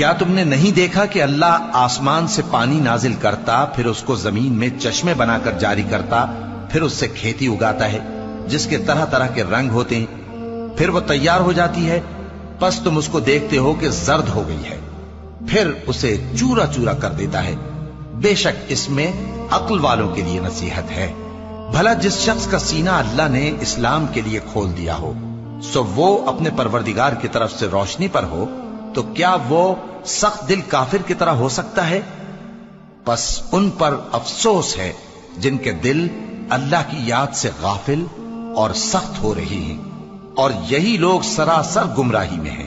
क्या तुमने नहीं देखा कि अल्लाह आसमान से पानी नाजिल करता, फिर उसको ज़मीन में चश्मे बनाकर जारी करता, फिर उससे खेती उगाता है, जिसके तरह तरह के रंग होते हैं, फिर वो तैयार हो जाती है, बस तुम उसको देखते हो कि जर्द हो गई है, फिर उसे चूरा चूरा कर देता है। बेशक इसमें अक्ल वालों के लिए नसीहत है। भला जिस शख्स का सीना अल्लाह ने इस्लाम के लिए खोल दिया हो, सो वो अपने परवरदिगार की तरफ़ से रोशनी पर हो तो क्या वो सख्त दिल काफिर की तरह हो सकता है, बस उन पर अफसोस है जिनके दिल अल्लाह की याद से गाफिल और सख्त हो रही हैं। और यही लोग सरासर गुमराही में हैं।